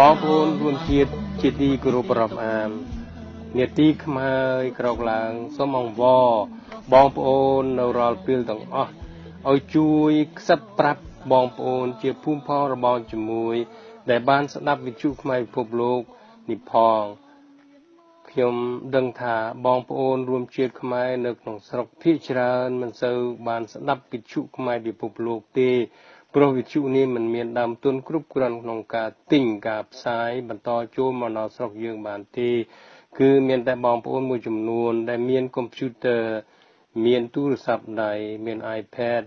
បងប្អូនរួមជាតិជាទីគោរពរាប់អាននេតិខ្មើក្រោកឡើងសូមអង្វរបងប្អូននៅរាល់ពេលទាំងអស់ឲ្យជួយខ្សឹបប្រាប់បងប្អូន ជាភូមិផងរបស់ជាមួយ ដែលបានស្ដាប់វិទ្យុផ្នែកពិភពលោកនេះផងខ្ញុំដឹងថាបងប្អូនរួមជាតិខ្មែរនៅក្នុងស្រុកភាគច្រើនមិនសូវបានស្ដាប់វិទ្យុខ្មែរពិភពលោកទេ ព្រោះវិទ្យុនេះមិនមានដើមទុនគ្រប់គ្រាន់ក្នុងការទិញការផ្សាយបន្តចូលមកដល់ស្រុកយើងបានទេ គឺមានតែបងប្អូនមួយចំនួន ដែលមានកុំព្យូទ័រមានទូរស័ព្ទដៃមាន iPad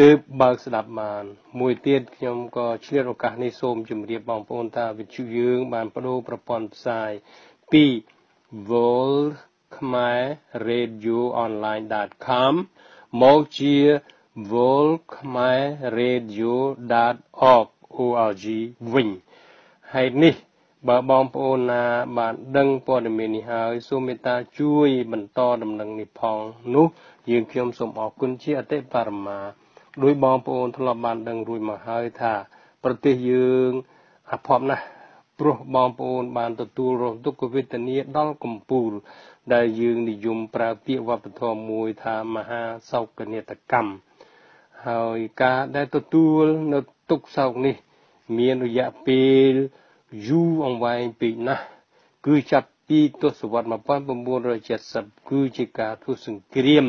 ទើបបើកស្ដាប់បាន មួយទៀតខ្ញុំក៏ឆ្លៀតឱកាសនេះសូមជម្រាបបងប្អូនថាវិទ្យុយើង បានបដូរប្រព័ន្ធផ្សាយពី Vol khmerradioonline.com មកជា volkhmerradio.org org វិញហេតុនេះ បើបងប្អូនណា បានដឹងព័ត៌មាននេះហើយសូមមេត្តាជួយ បន្តដំណឹងនេះផងនោះយើងខ្ញុំសូមអរគុណជាអតិបរមាដោយបងប្អូនធ្លាប់បានដឹងរួចមកហើយថា ប្រទេសយើងអភ័ព្វណាស់ព្រោះបងប្អូនបានទទួលរងទុក្ខវេទនាដល់កំពូល ដែលយើងនិយមប្រើពាក្យវប្បធម៌មួយថាមហាសោកនាដកម្ម ហើយការដែលទទួលនៅទុក្ខសោកនេះ មានរយៈពេលយូរអង្វែងពេកណាស់គឺចាប់ពីទសវត្សរ៍1970គឺជាការធ្វើសង្គ្រាម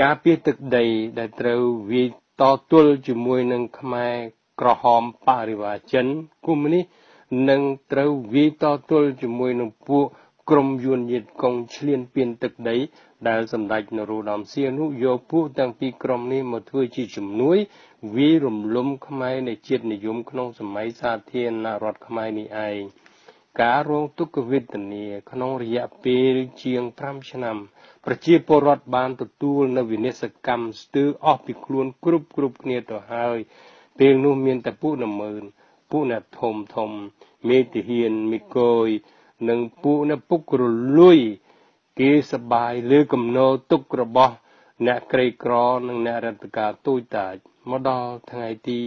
ការពីទឹកដីដែលត្រូវវាយតទល់ជាមួយនឹងខ្មែរក្រហមបរិវាចិនកុម្មុយនីសនិងត្រូវវាយតទល់ជាមួយនឹងពួកក្រុមយួនញាតកុងឈ្លានពានទឹកដី ដែលសម្ដេចនរោត្តមសីហនុយកពួកទាំងពីរក្រុមនេះមកធ្វើជាជំនួយវាយរំលំខ្មែរនៃជាតិនិយមក្នុងសម័យសាធារណរដ្ឋខ្មែរនេះឯងការរងទុក្ខវេទនាក្នុងរយៈពេលជាង5ឆ្នាំ ប្រជាពលរដ្ឋបានទទួលនៅវិនិស្សកម្មស្ទើរអស់ពីខ្លួនគ្រប់គ្រប់គ្នាទៅហើយ ពេលនោះមានតែពួកនមើនពួកអ្នកធំធំមេទាហានមីកយនិងពួកអ្នកពុករលួយ គេសបាយលើកំណោទុករបស់អ្នកក្រីក្រនិងអ្នករដ្ឋការទូចតាចមកដល់ថ្ងៃទី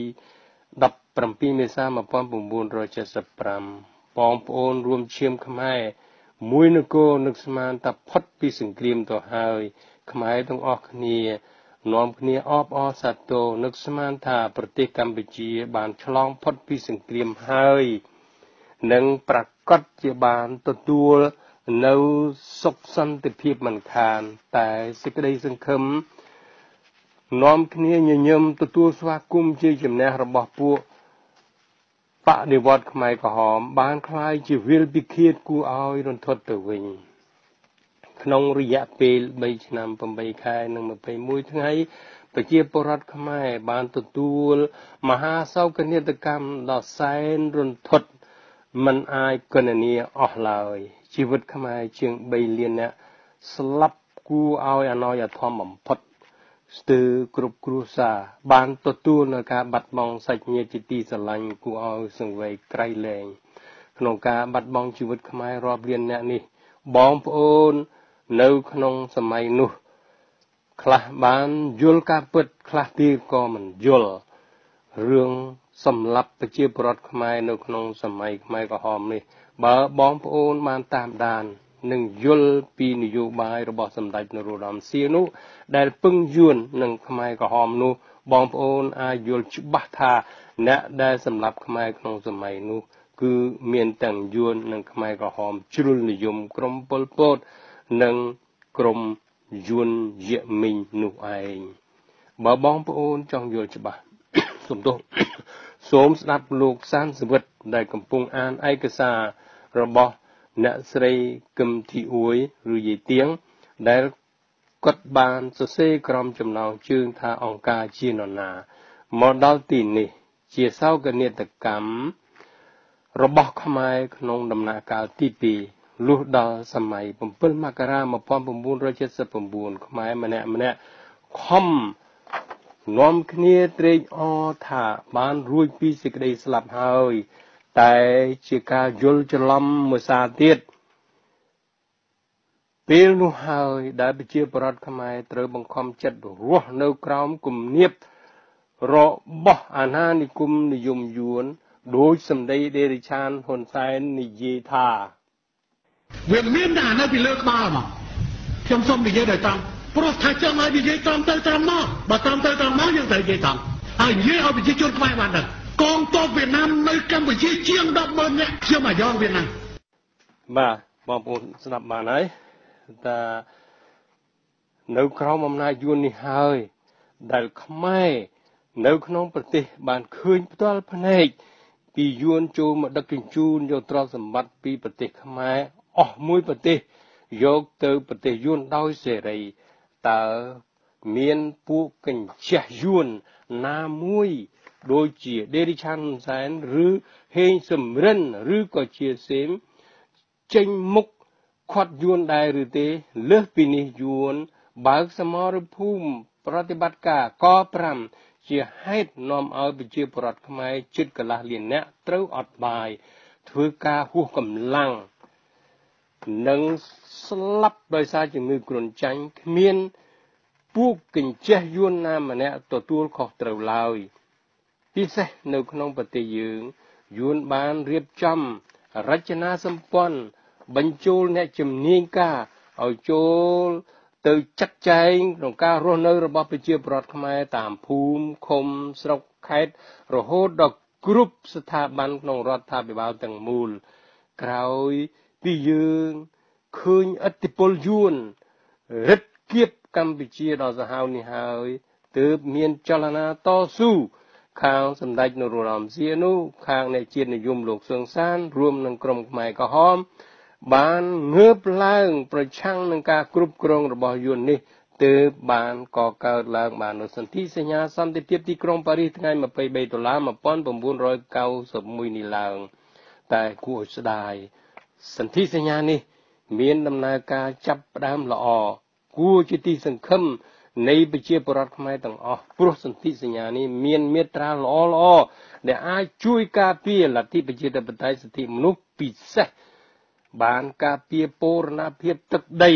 17មេសា1975បងប្អូនរួមឈាមខ្មែរមួយនគរនឹកស្មានថាផុតពីសង្គ្រាមទៅហើយខ្មែរទាំងអស់គ្នានាំគ្នាអបអរសាទរនឹកស្មានថាប្រទេសកម្ពុជាបានឆ្លងផុតពីសង្គ្រាមហើយនិងប្រកាសជាបានទទួល នៅសុខសន្តិភាពមិនខាន តែសេចក្តីសង្ឃឹមនាំគ្នាញញឹមទទួលស្វាគមន៍ជាជំនះរបស់ពួកបដិវត្តខ្មែរក្រហមបានคล้ายជាវិលពិឃាតគួរឲ្យរន្ធត់ទៅវិញ ក្នុងរយៈពេល3ឆ្នាំ8ខែនិង21ថ្ងៃប្រជាពលរដ្ឋខ្មែរបានទទួលមហាសោកនាដកម្មដ៏សែនរន្ធត់មិនអាចគណនាអស់ឡើយ ជីវិតខ្មែរជាង3លានអ្នកស្លាប់គួរឲ្យអណយធមបំផុតស្ទើរគ្រប់គ្រួសារបានទទួលនៅការបាត់បង់សាច់ញាតិជាទីស្រឡាញ់គួរឲ្យសង្វេគក្រៃលែងក្នុងការបាត់បង់ជីវិតខ្មែររាប់លានអ្នកនេះ បងប្អូននៅក្នុងសម័យនោះ ខ្លះបានយល់ការពិតខ្លះទៀតក៏មិនយល់រឿងសម្រាប់ប្រជាពលរដ្ឋខ្មែរនៅក្នុងសម័យខ្មែរក្រហមនេះ បើបងប្អូនបានតាមដាននិងយល់ពីនយោបាយរបស់សម្ដេចនរោត្តមសីហនុដែលពឹងយួននឹងខ្មែរក្រហមនោះបងប្អូនអាចយល់ច្បាស់ថាអ្នកដែលសម្លាប់ខ្មែរក្នុងសម័យនោះគឺមានទាំងយួននិងខ្មែរក្រហមជ្រុលនិយមក្រុមប៉ុលពតនិងក្រុមយួនយៈមីងនោះឯងបើបងប្អូនចង់យល់ច្បាស់សំទោសសូមស្ដាប់លោកសានសវិតដែលកំពុងអានឯកសារ របស់អ្នកស្រីកឹមធីអួយឬយាយទៀងដែលគាត់បានសរសេរក្រមចំណងជើងថាអង្គការជានរណាមកដល់ទីនេះ ជាសោកនាដកម្មរបស់ខ្មែរក្នុងដំណាក់កាលទី2លុះដល់សម័យ7មករា1979ខ្មែរម្នាក់ម្នាក់ខំនាំគ្នាត្រេកអរថាបានរួចពីសេចក្តីស្លាប់ហើយ តែជាការយល់ច្រឡំមួយសារទៀតពេលនោះហើយដែលប្រជាប្រដ្ឋខ្មែរត្រូវបង្ខំចិត្តរស់នៅក្រោមគំនាបរបស់អាណានិគមនិយមយួនដោយសម្ដីដេរិឆានហ៊ុនសែននិយាយថាវាមានតែនៅពីលើក្បាលមកខ្ញុំសូមនិយាយដោយត្រង់ព្រោះថាចង់ឲ្យនិយាយត្រង់ទៅត្រង់មកបើត្រង់ទៅត្រង់មកយើងត្រូវនិយាយត្រង់ហើយនិយាយឲ្យប្រជាជនខ្មែរបានដឹង កងទ័ពវៀតណាមនៅកម្ពុជាជាង100,000នាក់ខ្ញុំអាយ៉ងវៀតណាមបាទបងប្អូនស្ដាប់បានហើយថានៅក្រោមអំណាចយួននេះហើយ ដែលខ្មែរនៅក្នុងប្រទេស បានឃើញផ្ទាល់ភ្នែកពីយួនចូលមកដឹកជញ្ជូនយកទ្រព្យសម្បត្តិពីប្រទេសខ្មែរអស់មួយប្រទេសយកទៅប្រទេសយួនដោយសេរីតើមានពួកកញ្ចេះយួនណាមួយ ដូចជាដេរីឆានហ៊ុនសែនឬហេងសំរិនឬក៏ជាសេមចេញមុខខាត់យួនដែរឬទេលើសពីនេះយួន បើកសមរភូមិប្រតិបត្តិការក5ជាហេតុនាំឲ្យប្រជាពលរដ្ឋខ្មែរជិតកន្លះលាននាក់ត្រូវអត់បាយធ្វើការហួសកម្លាំងនិងស្លាប់ដោយសារជំងឺគ្រុនចាញ់គ្មានពួកកញ្ចេះយួនណាម្នាក់ទទួលខុសត្រូវឡើយ ពិសេសនៅក្នុងប្រទេសយើងយួនបានរៀបចំរចនាសម្ព័ន្ធបញ្ចូលអ្នកជំនាញការឲ្យចូលទៅចាត់ចែងក្នុងការរស់នៅរបស់ប្រជាពលរដ្ឋខ្មែរតាមភូមិឃុំស្រុកខេត្តរហូតដល់គ្រប់ស្ថាប័នក្នុងរដ្ឋាភិបាលទាំងមូល ក្រោយពីយើងឃើញឥទ្ធិពលយួនរិទ្ធគៀបកម្ពុជាដល់សាហាវនេះហើយទើបមានចលនាតស៊ូ ខាងសម្ដេចនរោត្តមសីហនុខាងអ្នកជាតិនិយមលោកសឿងសាន រួមនឹងក្រុមខ្មែរក្រហម បានងើបឡើង ប្រឆាំងនឹងការគ្រប់គ្រងរបស់យួននេះទើបបានកកើតឡើងបាននូវសន្ធិសញ្ញាសន្តិភាពទីក្រុងប៉ារីសថ្ងៃ23ដុល្លារ1991នេះឡើង តែគួរឲ្យស្ដាយសន្ធិសញ្ញានេះ មានដំណើរការចាប់ផ្ដើមល្អគួរជាទីសង្ឃឹម នៃប្រជាពលរដ្ឋខ្មែរទាំងអស់ព្រោះសន្ធិសញ្ញានេះមានមេត្រាល្អល្អដែលអាចជួយការពារលទ្ធិប្រជាធិបតេយ្យសិទ្ធិមនុស្សពិសេសបានការពារបូរណភាពទឹកដី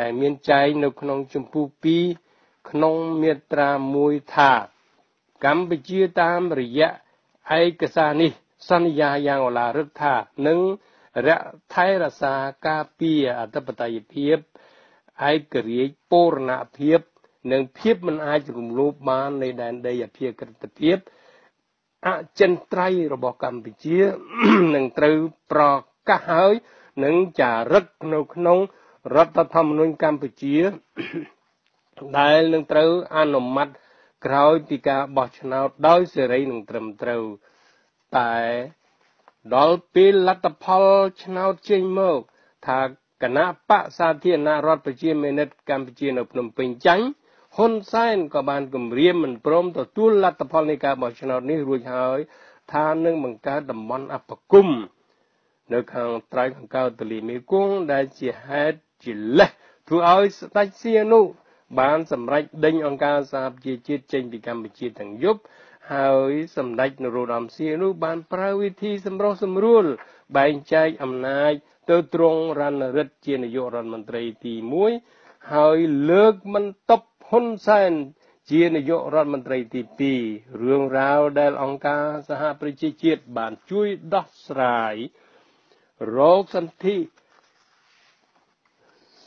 ដែលមានចែងនៅក្នុងជំពូក2ក្នុងមាត្រា1ថាកម្ពុជាតាមរយៈឯកសារនេះសន្យាយ៉ាងឧឡារិកថានឹងរថែរក្សាការពារអធិបតេយ្យភាព ឯករាជ្យបូរណភាព និងភាពមិនអាចរំលោភបាននៃដែនដីអភិក្រិតភាពអចិន្ត្រៃយ៍របស់កម្ពុជានឹងត្រូវប្រកាសហើយនឹងចារឹកនៅក្នុងរដ្ឋធម្មនុញ្ញកម្ពុជា ដែលនឹងត្រូវអនុម័តក្រោយពីការបោះឆ្នោតដោយសេរីនិងត្រឹមត្រូវតែដល់ពេលលទ្ធផលឆ្នោតចេញមកថា គណៈបកសាធារណរដ្ឋប្រជាមានិតកម្ពុជានៅភ្នំពេញចាញ់ហ៊ុនសែនក៏បានគម្រាមមិនព្រមទទួលលទ្ធផលនៃការបោះឆ្នោតនេះរួចហើយថានឹងបង្កើតតំបន់អបគមនៅខាងត្រៃខាងកើតទន្លេមេគង្គដែលជាហេតុជាលេសធ្វើឲ្យស្ដេចសៀនុបានសម្រេចដេញអង្គការសហប្រជាជាតិចេញពីកម្ពុជាទាំងយប់ ហើយសម្ដេចនរោត្តមសីហនុបានប្រើវិធីសម្រុះសម្រួល បែងចែកអំណាច ទៅទ្រង់រណរិទ្ធជានាយករដ្ឋមន្ត្រីទី1ហើយលើកមិនតបហ៊ុនសែនជានាយករដ្ឋមន្ត្រីទី2រឿងរ៉ាវដែលអង្គការសហប្រជាជាតិបានជួយដោះស្រាយរោគសន្ធិ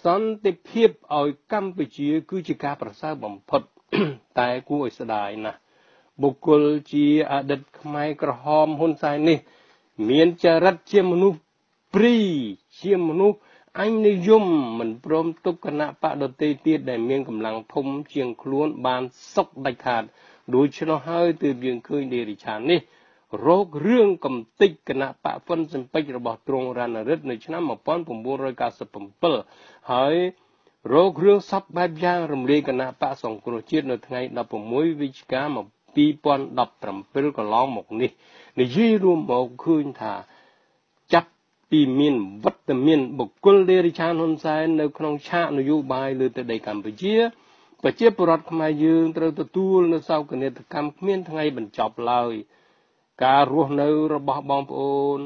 សន្តិភាពឲ្យកម្ពុជា គឺជាការប្រសើរបំផុត តែគួរឲ្យស្ដាយណាស់ បុគ្គលជាអតីតខ្មែរក្រហមហ៊ុនសែននេះ មានចរិតជាមនុស្សព្រីជាមនុស្សអញនិយមមិនព្រមទុកគណៈបដតីទៀតដែលមានកម្លាំងធំជាងខ្លួនបានសុកដាច់ខាតដូច្នោះហើយទើបយើងឃើញដេរិឆាននេះរោគរឿងកំតិចគណៈបកហ្វិនសំពេចរបស់ទ្រង់រណរិទ្ធនៅឆ្នាំ1997ហើយរោគរឿងសពបែបយ៉ាងរំលាយគណៈបកសង្គ្រោះជាតិនៅថ្ងៃ16វិច្ឆិកា 2017កន្លងមកនេះនិយាយរួមមកឃើញថាចាប់ពីមានវត្តមានបុគ្គលដេរិឆានហ៊ុនសែននៅក្នុងឆាកនយោបាយលើទឹកដីកម្ពុជាប្រជាពលរដ្ឋខ្មែរយើងត្រូវទទួលនៅសោកនាដកម្មគ្មានថ្ងៃបញ្ចប់ឡើយការរស់នៅរបស់បងប្អូន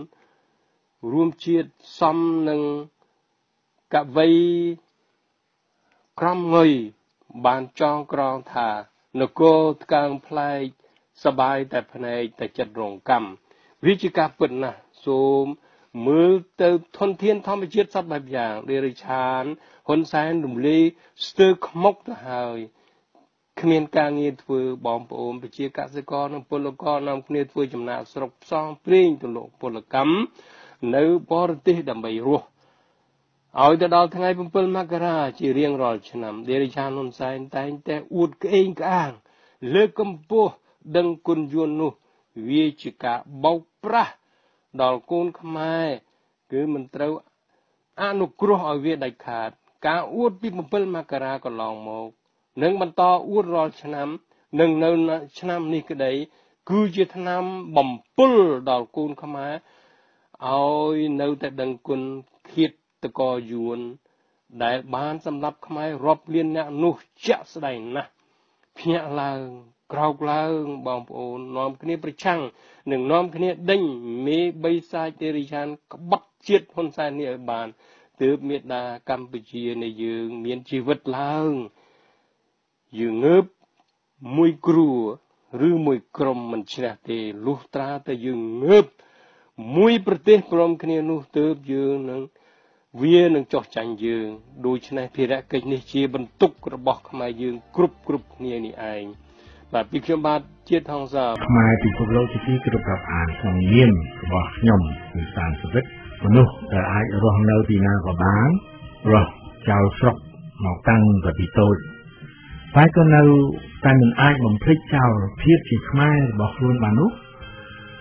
រួមជាតិសំនឹងកវីក្រមងុយបានចងក្រងថា នគរថ្កើងផ្លែកសបាយតែភ្នែកតែចិត្តរងកម្មវាជាការពិតណាស់សូមមើលទៅធនធានធម្មជាតិសពបែបយ៉ាងដេរិឆានហ៊ុនសែនរំលាយស្ទើរខ្មុកទៅហើយគ្មានការងារធ្វើបងប្អូនប្រជាកសិករនិងពលករនាំគ្នាធ្វើចំណាកស្រុកផ្សងព្រេងទៅលោកពលកម្មនៅបរទេសដើម្បីរស់ ឲ្យទៅដល់ថ្ងៃ7មករាជារៀងរាល់ឆ្នាំដេរិឆានហ៊ុនសែនតែងតែអួតក្អេងក្អាង លើកកម្ពស់ដឹងគុណយួននោះ វាជាការបោកប្រាស់ដល់កូនខ្មែរគឺមិនត្រូវអនុគ្រោះឲ្យវាដាច់ខាត ការអួតពី7មករាកន្លងមកនឹងបន្តអួតរាល់ឆ្នាំនឹងនៅឆ្នាំនេះក្តីគឺជាឆ្នាំបំពុលដល់កូនខ្មែរឲ្យនៅតែដឹងគុណឃាត កយួនដែលបានសម្លាប់ខ្មែររាប់លានអ្នកនោះជាក់ស្ដែងណាស់ភ្ញាក់ឡើងក្រោកឡើងបងប្អូននាំគ្នាប្រឆាំងនិងនាំគ្នាដេញមេបីសាយទេរិឆានក្បត់ជាតិហ៊ុនសែននេះឲ្យបានទើបមេដាកម្ពុជានៃយើងមានជីវិតឡើងយើងងើបមួយគ្រួឬមួយក្រុមមិនឈ្នះទេលុះត្រាតែយើងងើបមួយប្រទេសព្រមគ្នានោះទើបយើងនឹង វានឹងចោះចាញ់យើងដូច្នេះភារកិច្ចនេះជាបន្ទុករបស់ខ្មែរយើងគ្រប់គ្រប់គ្នានេះឯងបាទពីខ្ញុំបាទជាតិហងសាខ្មែរពិភពលោកជាទីគោរពរាប់អានក្នុងនាមរបស់ខ្ញុំគឺសានសុវិតមនុស្សដែលអាចរស់នៅទីណាក៏បានរស់ចោលស្រុកមកតាំងពីតូចតែក៏នៅតែមិនអាចបំភ្លេចចោលភាពជាខ្មែររបស់ខ្លួនបាននោះ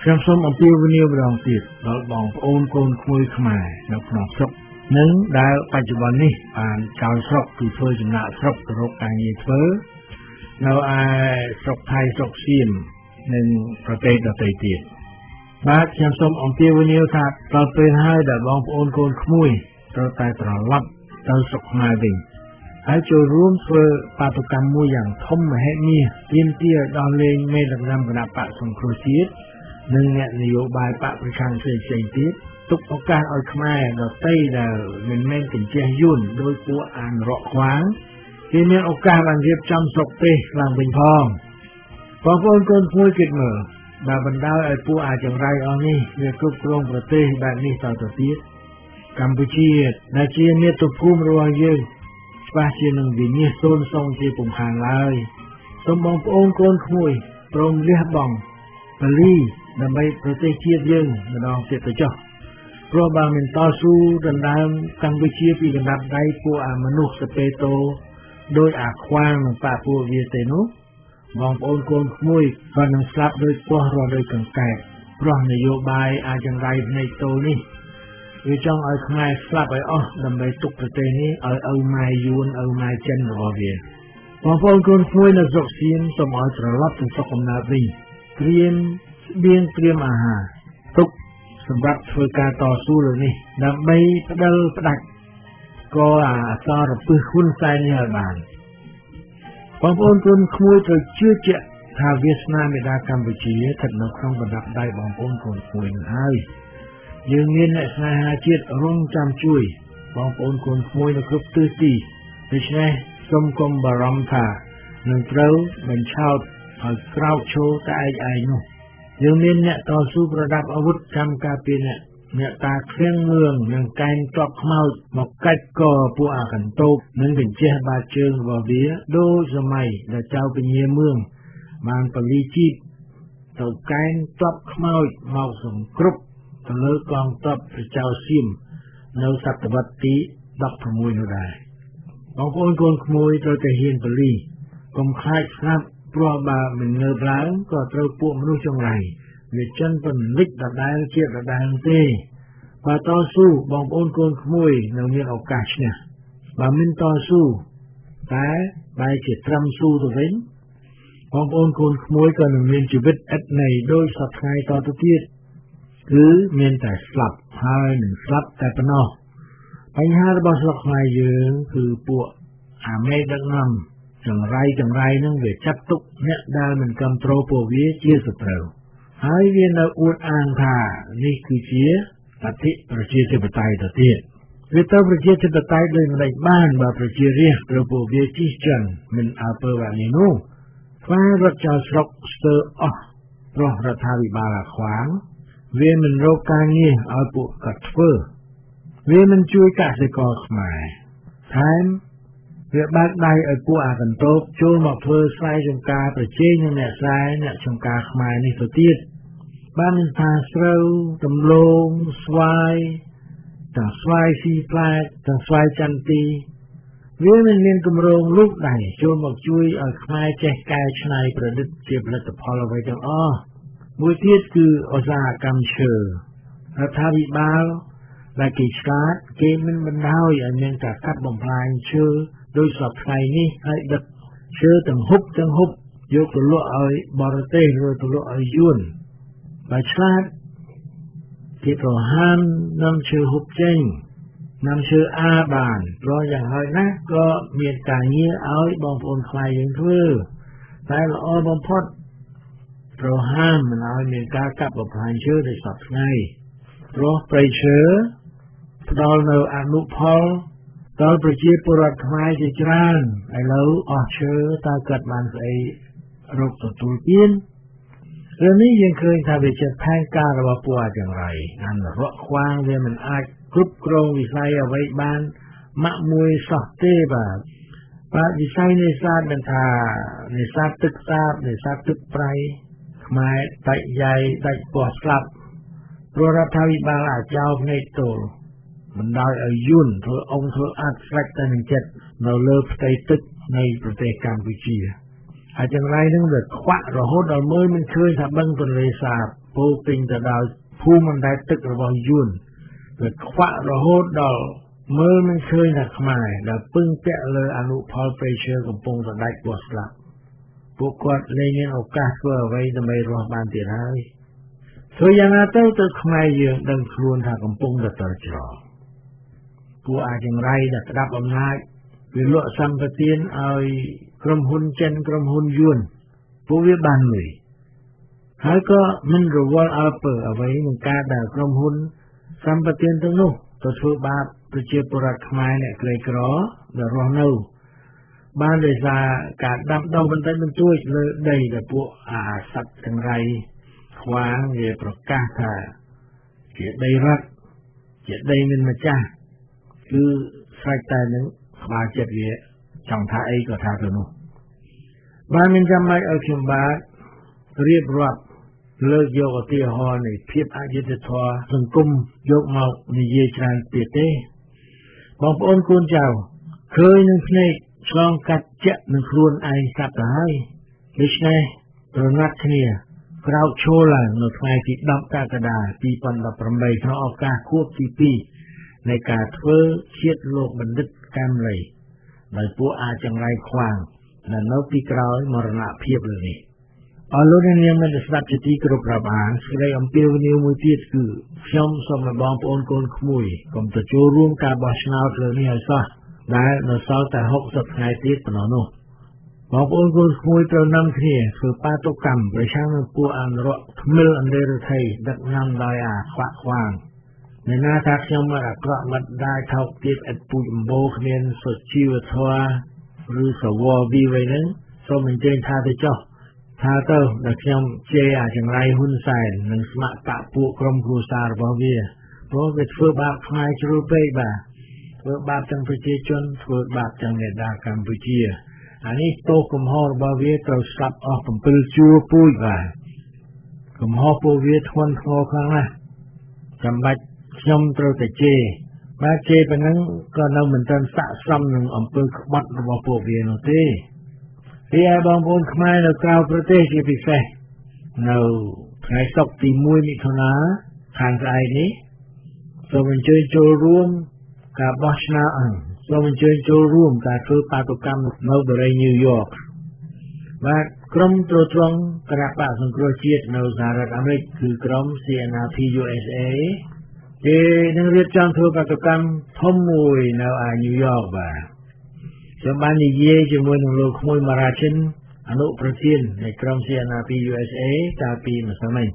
ខ្ញុំសូមអំពាវនាវម្ដងទៀតដល់បងប្អូនកូនក្មួយខ្មែរនៅក្នុងស្រុក និងដែលបច្ចុប្បន្ននេះបានចោលស្រុកគឺធ្វើចំណាក់ស្រុកទៅរកការងារធ្វើនៅឯស្រុកថៃស្រុកសៀមនិងប្រទេសដទៃទៀតបាទខ្ញុំសូមអំពាវនាវថាដល់ពេលហើយដែលបងប្អូនកូនក្មួយត្រូវតែត្រឡប់ទៅស្រុកខ្មែរវិញហើយចូលរួមធ្វើបាតុកម្មមួយយ៉ាងធំមហិមាទាមទារដល់លេងមេដឹកនាំគណៈបកសង្គ្រោះជាតិនិងអ្នកនយោបាយបកប្រឆាំងផ្សេងៗទៀត ទុកឱកាសឲ្យខ្មែរដតីដែលមិនមែនកញ្ចេះយួនដោយពួកអានរកខ្វាងគេមានឱកាសបានរៀបចំស្រុកទេសឡើងវិញផងបងប្អូនកូនមួយគិតមើលបើបណ្ដោយឲ្យពួកអាចង្រៃអស់នេះវាគ្រប់គ្រងប្រទេសបែបនេះតទៅទៀតកម្ពុជាដែលជាមាតុភូមិរបស់យើងច្បាស់ជានឹងវិនិច្ឆ័យសូនសងជាពុំខានឡើយសូមបងប្អូនកូនក្មួយព្រមលះបង់ពលីដើម្បីប្រទេសជាតិយើងម្ដងទៀតទៅចុះ ព្រោះបើមិនតស៊ូដណ្ដើមកម្ពុជាពីកណ្ដាប់ដៃពួកអាមនុស្សស្ពេតោដោយអាខ្វាងនឹងបាក់ពួកវាទេនោះបងប្អូនកូនក្មួយក៏នឹងស្លាប់ដោយពោះរស់ដោយកង្កែបព្រោះនយោបាយអាចចង្រៃភ្នែកតូនេះវាចង់ឲ្យខ្មែរស្លាប់ឲ្យអស់ដើម្បីទុកប្រទេសនេះឲ្យឪម៉ែយួនឪម៉ែចិនរបស់វាបងប្អូនកូនក្មួយនៅស្រុកសៀមសូមឲ្យត្រឡប់ទៅស្រុកកំណើតវិញត្រៀមស្បៀងត្រៀមអាហារទុក សម្រាប់ធ្វើការតស៊ូលើនេះ ដើម្បីផ្ដិលផ្ដាច់ក៏អាអសរពឹសហ៊ុនសែននេះឲ្យបានបងប្អូនគុណក្មួយត្រូវជឿជាក់ថាវាសនាមេដាកម្ពុជាស្ថិតនៅក្នុងបណ្ដាប់ដៃបងប្អូនកូនក្មួយនឹងហើយយើងមានអ្នកស្នេហាជាតិរងចាំជួយបងប្អូនកូនក្មួយនៅគ្រប់ទិសទីដូច្នេះសូមកុំបារម្ភថានឹងត្រូវបញ្ឆោតឲ្យក្រោកឈរតែឯងឯងនោះ យើងមានអ្នកតស៊ូប្រដាប់អាវុធចាំការពារអ្នកអ្នកតាឃ្លៀងមឿងនិងកែងតបខ្មោចមកកាច់កពួកអាកន្ទោបនិងកញ្ចេះបាតជើងរបស់វាដូចសម័យដែលចៅពញាមឿងបានបលីជីតទៅកែងតបខ្មោចមកសង្គ្រប់ទៅលើកងទ័ពព្រះចៅសៀមនៅសតវត្សទី16នោះដែរបងប្អូនកូនក្មួយត្រូវតែហ៊ានបលីកុំខ្លាចស្លាប់ ព្រោះបើមិនងើបឡើងក៏ត្រូវពួកមនុស្សចង្រៃវាចិនពន្លិចដដែលជាដដែលទេបើតស៊ូបងប្អូនកូនក្មួយនៅមានឱកាសឈ្នះបើមិនតស៊ូតែបែរជាត្រឹមស៊ូទៅវិញបងប្អូនកូនក្មួយក៏នឹងមានជីវិតឥតន័យដោយសពថ្ងៃតទៅទៀតគឺមានតែស្លាប់ហើយនឹងស្លាប់តែប៉ុណ្ណោះបញ្ហារបស់ស្រុកខ្មែរយើងគឺពួកអាមេដឹកនាំ ចង្រៃចង្រៃនឹងវាចាត់ទុកអ្នកដែលមិនគ្រប់គ្រងពួកវាជាសត្រូវហើយវានៅអួតអាងថានេះគឺជាលទ្ធិប្រជាធិបតេយ្យទៅទៀតវាទៅប្រជាធិបតេយ្យដោយមិនបានបើប្រជារាស្ត្រត្រូវពួកវាជិះចិនមិនអើពើអានេះនោះខ្វះរត់ចោលស្រុកស្ទើរអស់ព្រោះរដ្ឋាភិបាលអាខ្វាងវាមិនរកការងារឲ្យពួកគាត់ធ្វើវាមិនជួយកសិករខ្មែរថែម វាបើកដៃឲ្យពួកអាកន្តោបចូលមកធ្វើស្រែចម្ការប្រជែងនឹងអ្នកស្រែអ្នកចម្ការខ្មែរនេះទៅទៀតបានមានថាស្រូវដំឡូងស្វាយទាំងស្វាយស៊ីផ្លែទាំងស្វាយចន្ទីវាមិនមានគម្រោងលូកដៃចូលមកជួយឲ្យខ្មែរចេះកែច្នៃប្រឌិតជាផលិតផលអ្វីទាំងអស់មួយទៀតគឺឧស្សាហកម្មឈើរដ្ឋាភិបាលដែលគេឆ្លាតគេមិនបណ្ដោយឲ្យមានការកាប់បំផ្លាញឈើ ដោយសពថ្ងៃនេះហើយដឹកឈើទាំងហុបទាំងហុបយកទៅលក់ឲ្យបរទេសឬទៅលក់ឲ្យយួនបើឆ្លាតគេប្រហាននាំឈើហុបចេញនាំឈើអាបានព្រោះយ៉ាងហើយណាក៏មានការងារឲ្យបងប្អូនខ្មែរយើងធ្វើតែល្អបំផុតប្រហានមិនឲ្យមានការកាប់បំផ្លាញឈើដោយសពថ្ងៃព្រោះប្រៃឈើផ្ដល់នៅអនុផល ដល់ប្រជាពលរដ្ឋខ្មែរជាច្រើនឥឡូវអស់ឈើតើគាត់បានស្អីរកទទួលទានរឿងនេះយើងឃើញថាវាជាផែនការរបស់ពួកអាចយ៉ាងไรអានរកខ្វាងវាមិនអាចគ្រប់គ្រងវិស័យអ្វីបានម៉ាក់មួយសោះទេបាទបាទវិស័យនេសាទមិនថានេសាទទឹកសាបនេសាទទឹកប្រៃខ្មែរដាច់យ៉ៃដាច់ពោះស្លាប់ព្រោះរដ្ឋាភិបាលអាចោលភ្នែកទល់ បណ្ដោយឲ្យយួនធ្វើអង្គធ្វើអាត់ស្រេចតែនឹងចិត្តនៅលើផ្ទៃទឹកនៃប្រទេសកម្ពុជាហើយចង្រៃនឹងវាខ្វាក់រហូតដល់មើលមិនឃើញថាបឹងទន្លេសាបពោពេញទៅដោយភូមិអណ្ដែតទឹករបស់យួនវាខ្វាក់រហូតដល់មើលមិនឃើញថាខ្មែរដែលពឹងពាក់លើអនុផលព្រៃឈើកំពុងតែដាច់ពោះស្លាប់ពួកគាត់លែងមានឱកាសធ្វើអ្វីដើម្បីរស់បានទៀតហើយធ្វើយ៉ាងណាទៅទៅខ្មែរយើងដឹងខ្លួនថាកំពុងតែត្រូវច្រក ពួកអាចង្រៃដែលក្តាប់អំណាចវាលក់សម្បទានឲ្យក្រុមហ៊ុនចិនក្រុមហ៊ុនយួនពួកវាបានលុយហើយក៏មិនរវល់អើពើអ្វីនឹងការដែលក្រុមហ៊ុនសម្បទានទាំងនោះទៅធ្វើបាបប្រជាពលរដ្ឋខ្មែរអ្នកក្រីក្រដែលរស់នៅបានដោយសារការដាំដុះបន្តិចបន្តួចលើដីដែលពួកអាសត្វទាំងរៃខ្វាងវាប្រកាសថាជាដីរដ្ឋជាដីមានម្ចាស់ គឺស្រេចតែនឹងក្បាលចិត្តវាចង់ថាអីក៏ថាទៅនោះបានមានចាំបាច់ឲ្យខ្ញុំបាទរៀបរាប់លើកយកឧទាហរណ៍នៃភាពអយុត្តិធម៌សង្គមយកមកនិយាយច្រើនទៀតទេបងប្អូនគូនចៅឃើញនឹងភ្នែកឆ្លងកាត់ជាក់នឹងខ្លួនឯងកាត់ទៅហើយដូច្នេះប្រណាត់គ្នាក្រោកឈរឡើងនៅថ្ងៃទី10កក្កដា2018ក្នុងឱកាសខួបទី2 នៃការធ្វើជាតិលោកបណ្ឌិតកម្មលីដោយពួកអាចង្រៃខ្វាងដែលនៅពីក្រោយមរណភាពលើនេះអរលោកអ្នកនាងមានស្ដាប់ជាទីគោរពរាប់អានសេចក្តីអំពាវនាវមួយទៀតគឺខ្ញុំសូមឲ្យបងប្អូនកូនក្មួយកុំទៅចូលរួមការបោះឆ្នោតលើនេះឲ្យសោះដែលនៅសល់តែ60ថ្ងៃទៀតប៉ុណ្ណោះនោះបងប្អូនកូនក្មួយត្រូវនាំគ្នាធ្វើបាតុកម្មប្រឆាំងនឹងពួកអនុរដ្ឋថ្មិលអន្តរជាតិដឹកនាំដោយអាខ្វាក់ខ្វាង អ្នកណាថាខ្ញុំមិនអាក្រក់មិនដែរថោកទៀតឥតពូជអម្បូរគ្មានសុជីវធម៌ឬសវរវីវៃនឹងសូមអញ្ជើញថាទៅចុះថាទៅដែលខ្ញុំជេរអាចង្រៃហ៊ុនសែននិងស្ម័គ្រតពួកក្រុមគ្រួសាររបស់វាព្រោះវាធ្វើបាបខ្មែរជ្រុលពេកបាទធ្វើបាបទាំងប្រជាជនធ្វើបាបទាំងអ្នកដាកម្ពុជាអានេះទោសកំហុសរបស់វាត្រូវស្លាប់អស់7ជួរពូជបាទកំហុសពួកវាធ្ងន់ធ្ងរខ្លាំងណាស់ចាំបាច់ ខ្ញុំត្រូវតែជេរបាទជេរប៉ុណ្ណឹងក៏នៅមិនទាន់ស័ក្តិសមនឹងអំពើក្បត់របស់ពួកវានោះទេទីឯបងប្អូនខ្មែរនៅក្រៅប្រទេសជាពិសេសនៅថ្ងៃសុក្រទី1មិថុនាខាងស្អែកនេះសូមអញ្ជើញចូលរួមការបោះឆ្នោតសូមអញ្ជើញចូលរួមការធ្វើបាតុកម្មនៅបរិយាញូវយ៉កបាទក្រុមត្រួតត្រងគណៈបកសង្គ្រោះជាតិនៅសហរដ្ឋអាមេរិកគឺក្រុម CNRP USA គេនឹងរៀបចំធ្វើបាតុកម្មធំមួយនៅឯញូវយ៉កបាទខ្ញុំបាននិយាយជាមួយនឹងលោកក្មួយម៉ារ៉ាឈិនអនុប្រធាននៃក្រុម CNRP USA កាលពីម្សិលមិញ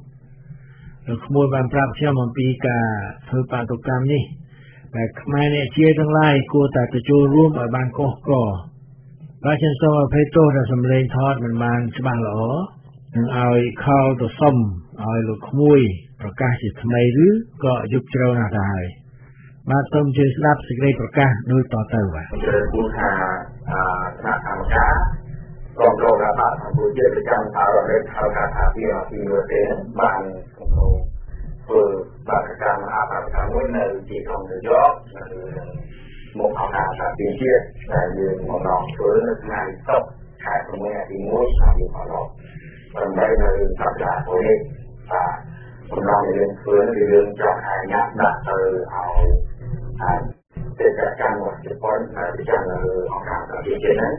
លោកក្មួយបានប្រាប់ខ្ញុំអំពីការធ្វើបាតុកម្មនេះដែលខ្មែរអ្នកជាទាំងឡាយគួរតែទៅចូលរួមឲ្យបានកុសកបាទខ្ញុំសូមអភ័យទោសដែលសម្លេងថតមិនបានច្បាស់ល្អនឹងឲ្យខលទៅសុំឲ្យលោកក្មួយ ប្រកាសជាថ្មីឬក៏យប់ជ្រៅណាស់ទៅហើយបាទសូមជួយស្ដាប់សេចក្តីប្រកាសដូចតទៅបាទជឿគូថាអថ្នាក់កម្មការក្រុមលោករដ្ឋបាលកម្ពុជាប្រចាំថារដ្ឋហៅថាថាពីពីនោះទេបានធ្វើបាតកម្មអបកម្មមួយនៅទីក្រុងនយោយកនៅមុខអង្គការសហប្រជាជាតិដែលយើងមកដល់ធ្វើនៅថ្ងៃសុក្រខែ6ទី1ឆ្នាំ2020ដើម្បីនៅសប្តាហ៍នេះបាទ បំណងយើងធ្វើគឺយើងចង់ឲ្យញ៉ាំដាក់ទៅឲ្យអាចទេកកម្មរបស់ជប៉ុនដែលប្រចាំនៅអង្គការសហប្រជាជាតិហ្នឹង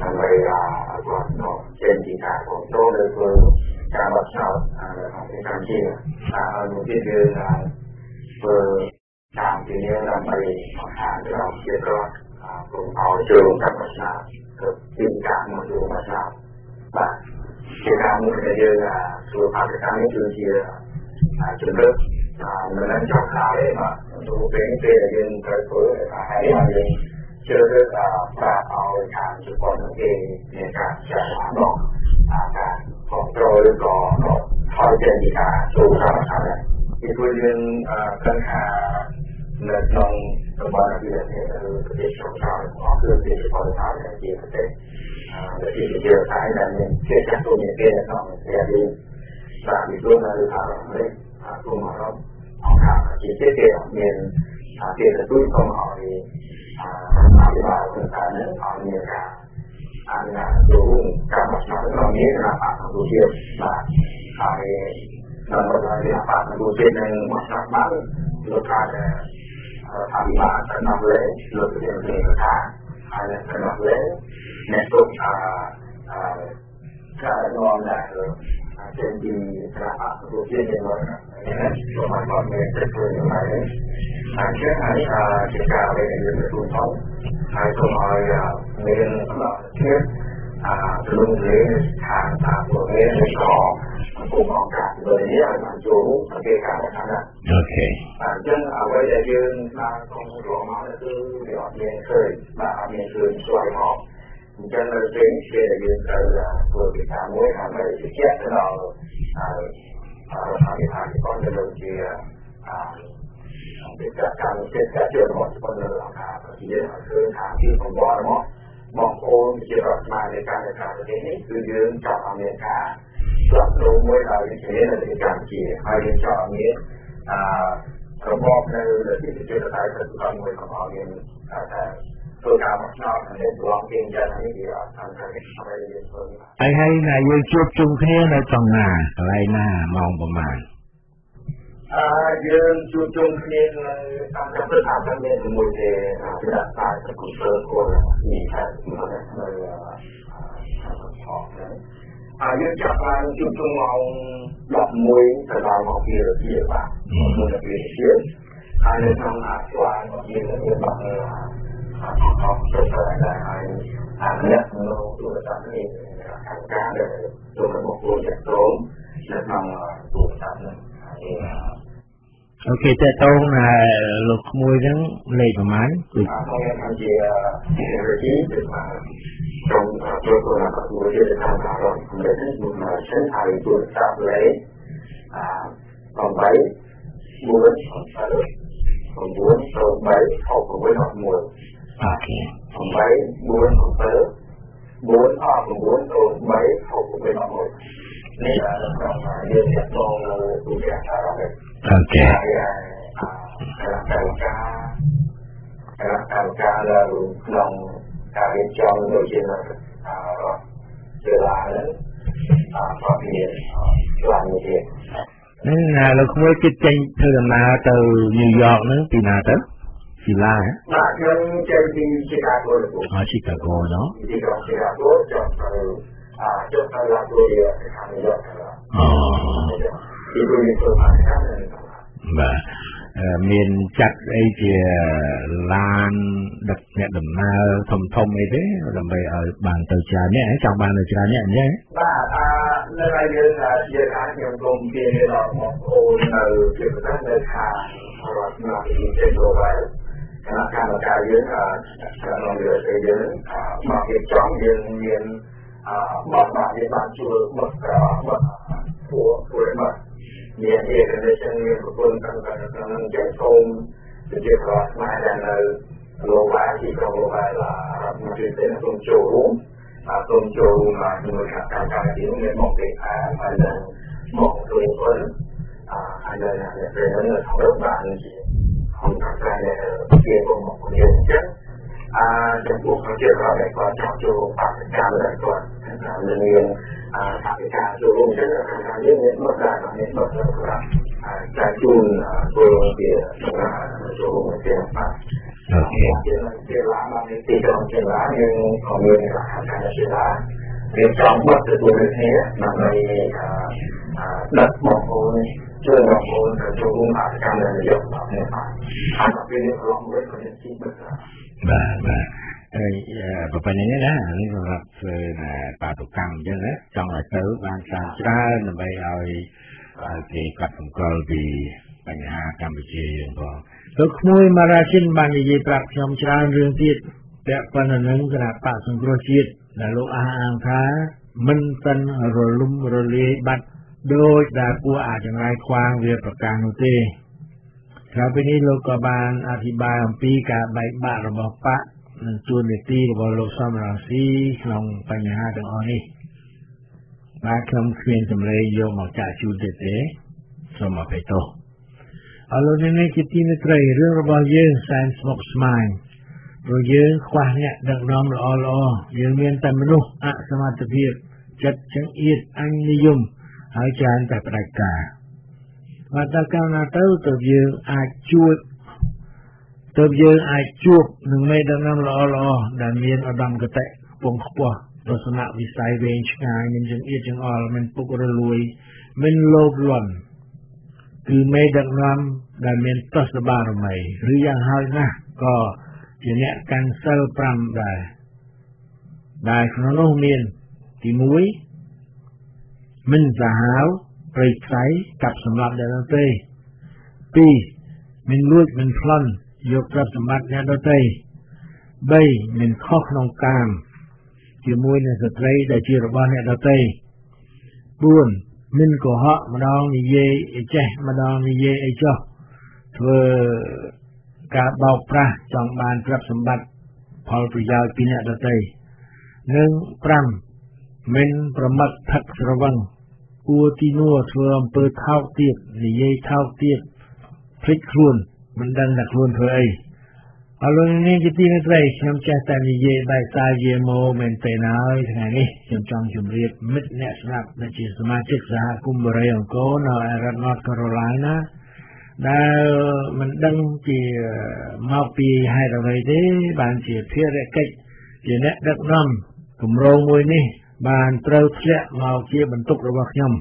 ដើម្បីឲ្យគាត់មកចេញពីការគ្រប់គ្រងលើធ្វើការបោះឆ្នោតនៅក្នុងប្រទេសកម្ពុជាហើយមួយទៀតយើងធ្វើតាមពីនេះដើម្បីបង្ហាញដល់ជាគាត់ព្រមឲ្យចូលការបោះឆ្នោតទៅពីការមកចូលបោះឆ្នោតបាទជាការមួយដែលយើងធ្វើបដកម្មនេះគឺជា ជំរឿនមិនមែនចង់ខ្លាចទេបាទទៅពេលពេលដែលយើងត្រូវធ្វើហើយយើងជ្រើសរើសប្រាប់ឲ្យខាងជប៉ុនគេមានការចាត់ដល់ការគ្រប់គ្រងឬក៏ហើយចេញពីការចូលកម្មវិធីពីព្រោះយើងគិតថានៅក្នុងតំបន់អាស៊ីអាគ្នេយ៍ឬប្រទេសក្នុងក្រៅរបស់គឺប្រទេសជប៉ុនថាជាប្រទេសដែលជាប្រទេសតែដែលមានជាចាស់ទូមានគេនៅក្នុងប្រទេសនេះបាទពីព្រោះនៅខាងនេះគុំអរ៉ុបអង្គការជាទេគេមានគេទទួលកុំ ឲ្យអភិបាលទៅតាមនេះឲ្យមានការអនុញ្ញាតចូលរួមការបោះឆ្នោតក្នុងនេះគណៈបកប្រជាជាតិបាទហើយដើម្បីឲ្យគណៈបកប្រជាជាតិនឹងបោះឆ្នោតបានលោកថាអភិបាលទៅនាំលេលោកប្រធានទេថាហើយទៅនាំលេអ្នកទុកអាការនាំដែរចេញពីគណៈបកប្រជាជាតិនេះមកចូលមកមកមានទៅធ្វើយ៉ាងไรហើយជាហើយជាការដែលយើងទទួលផងហើយសូមឲ្យមានសម្រាប់ជាតិអាជំនុំលេខាងតាមប្រវេណនៃ ក៏គុំអង្គការលើនេះឲ្យបានចូលរួមសង្កេតការណ៍ណាអូខេអញ្ចឹងអ្វីដែលយើងបានក្នុងរងមកគឺវាអត់មានឃើញបាទអត់មានឃើញស្វ័យមកអញ្ចឹងនៅពេលពេលដែលយើងត្រូវធ្វើកិច្ចការមួយដើម្បីជជែកទៅដល់ រដ្ឋាភិបាលក៏នៅជាអពីការការជាការជារបស់ប៉ុន្តែអង្គការប្រជាគឺថាជាប្រវត្តិរបស់បងប្អូនជារដ្ឋបាលនៃការនៃការប្រទេសនេះគឺយើងចង់ឲ្យមានការស្លាប់នោះមួយដោយវិធាននៅប្រទេសកម្ពុជាហើយយើងចង់ឲ្យមានអឺរបបនៅលើទីជាតែប្រតិបត្តិមួយរបស់យើងថា ធ្វើការមកឆ្នោតនៅប្រងគេយ៉ាងនេះវាអត់តាមតែអ្វីយើងធ្វើហើយហើយណាយើងជួបជុំគ្នានៅត្រង់ណាកន្លែងណាម៉ោងប្រហែលអឺយើងជួបជុំគ្នានៅតាមកម្មវិធីតាមមានជាមួយទេពីដាក់តាទៅគូសើគាត់នេះថានៅនៅហើយយើងចាប់បានជួបជុំម៉ោង11ទៅដល់ម៉ោង2រសៀលបាទមួយរសៀលហើយនៅក្នុងអាស្វានយើងមានបាក់អត់អត់ទៅតែហើយអានេះនៅទូរស័ học học được rồi là hỏi nhất lô tuổi tắm thì thành ra được. Tôi có một buổi rất tốn rất mong buổi tắm thì អូខេតើតោងលោកក្មួយហ្នឹងលេខប្រហែលគឺអត់ហើយជាជាទៅតាមចូលទៅណាក្មួយទៅតាមការរបស់ខ្ញុំខ្ញុំចេះហើយទៅតាមលេខអឺ8 4 3 9 3 6 6 6 6 អូខេ8 4 7 4អស់9ចូល3ហូបទៅដល់1នេះគឺក្នុងយើងទាក់ទងនៅឧទាហរណ៍អូខេកម្មការកម្មការនៅក្នុងការរៀបចំដូចជានៅរដ្ឋសិលានឹងតាមប្រភេទខ្លាំងទៀតនឹងលោកមួយគិតចេញធ្វើដំណើរទៅញូវយ៉កនឹងពីណាទៅ អ្នកចង់បានទៅច្រើនអ្នកអញ្ចឹងបាទអានៅហើយយើងជាការខ្ញុំគុំជាដល់បងប្អូននៅជាប្រទេសនៅខាងរដ្ឋនាទីចេញទៅហើយ គណៈកម្មការយើងក្នុងវិទ្យាយើងមកពីចំយើងមានអឺមកមកយើងបានជួយបត់បត់ពួកពួកមកមានអេកនេះចឹងមានប្រពន្ធតាមតាមតាមចេះសូមជាប្រស្មារតីនៅលោកបាយទីក្រុងលោកបាយឡារដ្ឋមន្ត្រីទាំងសូមចូលរួមសូមចូលរួមមកជាមួយការការជាមានមកពីអាហើយនឹងមកជួយពលហើយនឹងអ្នកព្រះនឹងធ្វើបានជា какая его конкуренция, а Джамбук хотел говорить о том, что Пакистан это намерение Пакистан จะร่วมกันทำงานเรื่องนี้มาได้มาเนี่ยมาได้ก็จะจุนตัวเดียร์ตัวเดียร์ไปเดี๋ยวเวลามันติดตรงเวลาหนึ่งของเรื่องหลักการเวลาเรื่องสองวัตถุตัวนี้มันมี ដឹកបងប្អូនជួយបងប្អូនចូលរួមអាកម្មនយោបាយនេះបាទហើយក៏ពេលនេះឡងវិញក៏ជាទីបាទបាទបាទហើយប្រពន្ធនេះណានេះសម្រាប់ធ្វើបាតុកម្មអញ្ចឹងណាចង់ឲ្យទៅបានសារច្រើនដើម្បីឲ្យគេកាត់សម្គាល់ពីបញ្ហាកម្ពុជាយើងផងលោកក្មួយមារាជិនបាននិយាយប្រាប់ខ្ញុំច្រើនរឿងទៀតពាក់ព័ន្ធនឹងគណៈបកសង្គ្រោះជាតិដែលលោកអះអាងថាមិនសិនរលំរលាយបាត់ ដោយដែលពួកអាចង្រៃខ្វាងវាប្រកាសនោះទេក្រៅពីនេះលោកក៏បានអធិប្បាយអំពីការបែកបាក់របស់បកនិងជួននីតិរបស់លោកសំរងស៊ីក្នុងបញ្ហាទាំងអស់នេះបាទខ្ញុំគ្មានសម្លេងយកមកចាក់ជូនទៀតទេសូមអភ័យទោសអរលោកនេះជាទីមេត្រីរឿងរបស់យើងសែនស្មុគស្មាញព្រោះយើងខ្វះអ្នកដឹកនាំល្អល្អយើងមានតែមនុស្សអសមត្ថភាពចិត្តចង្អៀតអញនិយម ហើយច្រើនតែផ្ដាច់ការបាទតើកាលណាទៅទៅយើងអាចជួយទៅយើងអាចជួបនឹងមេដឹកនាំល្អល្អដែលមានឧត្តមគតិពងខ្ពស់ទស្សនវិស័យវែងឆ្ងាយមិនចង្អៀតចង្អល់មិនពុករលួយមិនលោភលន់គឺមេដឹកនាំដែលមានទស្សបារមីឬយ៉ាងហោចណាស់ក៏ជាអ្នកកាន់សិល5ដែរដែលក្នុងនោះមានទី1 មិនសាហាវព្រៃខ្សៃកាប់សម្លាប់អ្នកដទៃ2មិនលួចមិនប្លន់យកទ្រព្យសម្បត្តិអ្នកដទៃ3មិនខុសក្នុងកាមជាមួយនឹងស្ត្រីដែលជារបស់អ្នកដទៃ4មិនកុហកម្ដងនិយាយអីចេះម្ដងនិយាយអីចោះធ្វើការបោកប្រាស់ចង់បានទ្រព្យសម្បត្តិផលប្រយោជន៍ពីអ្នកដទៃនិង5មិនប្រមត្តផឹកស្រវឹង គួរទីនួធ្វើអំពើថោកទៀតនិយាយថោកទៀតភ្លេចខ្លួនមិនដឹងថាខ្លួនធ្វើអីអរលោកនាងជាទីមេត្រីខ្ញុំចេះតែនិយាយបែកសារយាម៉ូមែនទេហើយថ្ងៃនេះខ្ញុំចង់ជម្រាបមិត្តអ្នកស្ដាប់ដែលជាសមាជិកសហគមន៍បរិយអង្គរនៅរដ្ឋ North Carolina ដែលមិនដឹងជាមកពីហេតុអ្វីទេបានជាភារកិច្ចជាអ្នកដឹកនាំគម្រោងមួយនេះ បានត្រូវធ្លាក់មកជាបន្ទុករបស់ខ្ញុំ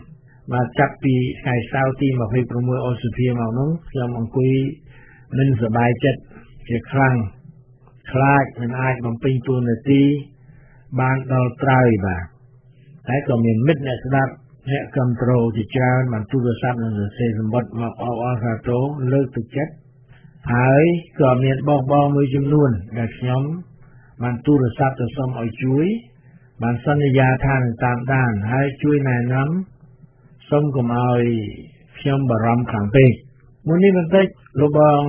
បាទចាប់ពីថ្ងៃសៅរ៍ទី26អូសភាមកនោះខ្ញុំអង្គុយមិនសប្បាយចិត្តជាខ្លាំងខ្លាចមិនអាចបំពេញតួនាទីបានដល់ត្រើយបាទតែក៏មានមិត្តអ្នកស្ដាប់អ្នកគ្រប់គ្រងជាច្រើនបានទូរស័ព្ទនិងសរសេរសម្បត្តិមកអបអរសាទរលើកទឹកចិត្តហើយក៏មានបងបងមួយចំនួនដែលខ្ញុំបានទូរស័ព្ទទៅសុំឲ្យជួយ បានសន្យាថានឹងតាមដានហើយជួយណែនាំសូមកុំឲ្យខ្ញុំបារម្ភខ្លាំងពេកមុននេះបន្តិចលោកបង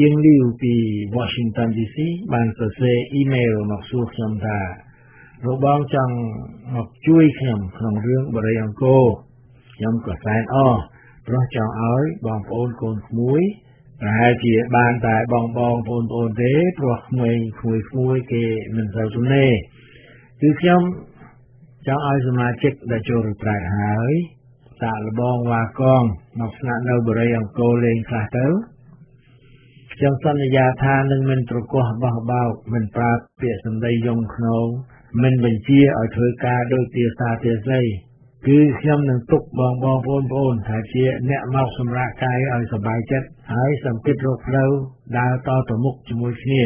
អៀងលីវពី Washington DC បានសរសេរអ៊ីមែលមកសួរខ្ញុំថាលោកបងចង់មកជួយខ្ញុំក្នុងរឿងបរិយអង្គរខ្ញុំក៏សែនអរព្រោះចង់ឲ្យបងប្អូនកូនក្មួយប្រហែលជាបានតែបងបងប្អូនប្អូនទេព្រោះក្មេងក្មួយក្មួយគេមិនសូវទំនេរ គឺខ្ញុំចង់ឲ្យសមាជិកដែលចូលរត្រែកហើយសាកលបងវ៉ាកងមកស្នាក់នៅបរិយអង្គរលេងខ្លះទៅខ្ញុំសន្យាថានឹងមិនប្រកោះបោះបោកមិនប្រើពាក្យសម្ដីយងខ្នងមិនបញ្ជាឲ្យធ្វើការដោយទាសាទាស័យគឺខ្ញុំនឹងទុកបងបងប្អូនប្អូនថាជាអ្នកមកសម្រាប់កាយឲ្យសบายចិត្តហើយសម្គិតរកផ្លូវដើរតទៅមុខជាមួយគ្នា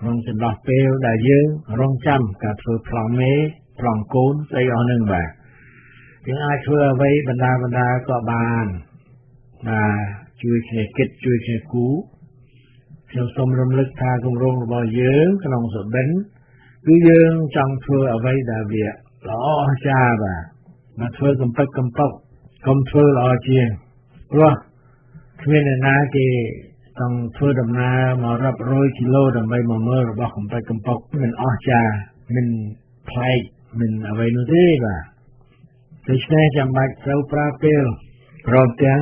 ក្នុងចន្លោះពេលដែលយើងរងចាំការធ្វើប្លង់មេប្លង់កូនស្អីអស់នឹងបាទយើងអាចធ្វើអ្វីបណ្ដាបណ្ដាក៏បានបាទជួយគ្នាគិតជួយគ្នាគូខ្ញុំសូមរំលឹកថាគម្រោងរបស់យើងក្នុងសុបិនគឺយើងចង់ធ្វើអ្វីដែលវាល្អអស្ចារ្យបាទមកធ្វើកំពេចកំប៉ុកកុំធ្វើល្អជាងព្រោះគ្មានអ្នកណាគេ ចង់ធ្វើដំណើរមករាប់រយគីឡូដើម្បីមកមើលរបស់កំពេចកំពកមិនអស់ចាមិនប្លែកមិនអ្វីនោះទេបាទដូច្នេះចាំបាច់ត្រូវប្រើពេលព្រមទាំង